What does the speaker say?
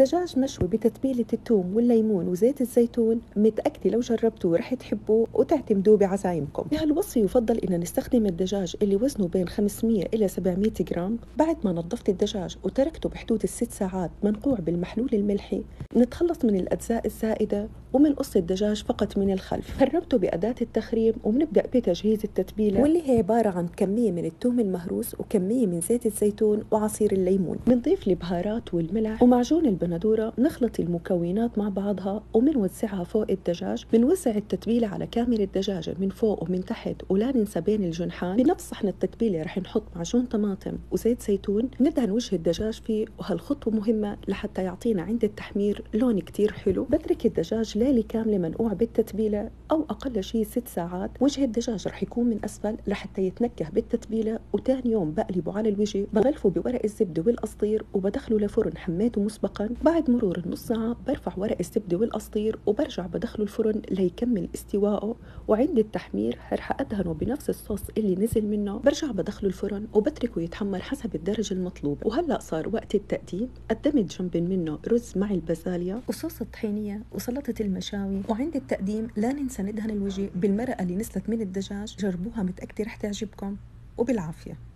دجاج مشوي بتتبيلة الثوم والليمون وزيت الزيتون متأكدة لو جربتوه رح تحبوه وتعتمدوه بعزايمكم. بهالوصفة يفضل إن نستخدم الدجاج اللي وزنه بين 500 إلى 700 جرام بعد ما نظفت الدجاج وتركته بحدود الست ساعات منقوع بالمحلول الملحي. نتخلص من الأجزاء الزائدة ومن قص الدجاج فقط من الخلف. خرمته بأداة التخريم وبنبدأ بتجهيز التتبيلة. واللي هي عبارة عن كمية من الثوم المهروس وكمية من زيت الزيتون وعصير الليمون. بنضيف البهارات والملح ومعجون البندورة نخلط المكونات مع بعضها وبنوزعها فوق الدجاج بنوزع التتبيلة على كامل الدجاجة من فوق ومن تحت ولا ننسى بين الجنحان. بنفس صحن التتبيلة رح نحط معجون طماطم وزيت زيتون. ندهن وجه الدجاج فيه وهالخطوة مهمة لحتى يعطينا عند التحمير لون كتير حلو. بترك الدجاج ليلة كاملة منقوع بالتتبيلة أو أقل شيء ست ساعات. وجه الدجاج رح يكون من أسفل لحتى يتنكه بالتتبيلة. وتاني يوم بقلبه على الوجه بغلفه بورق الزبدة والقصدير وبدخله لفرن حميته مسبقا. بعد مرور النص ساعة برفع ورق الزبدة والقصدير وبرجع بدخله الفرن ليكمل استوائه وعند التحمير رح أدهنه بنفس الصوص اللي نزل منه. برجع بدخله الفرن وبتركه يتحمر حسب الدرجة المطلوبة وهلأ صار وقت التقديم قدمت جنب منه رز مع البازاليا وصوص الطحينية وسلطة المشاوي. وعند التقديم لا ننسى ندهن الوجه بالمرقة اللي نزلت من الدجاج. جربوها متأكدة رح تعجبكم. وبالعافية.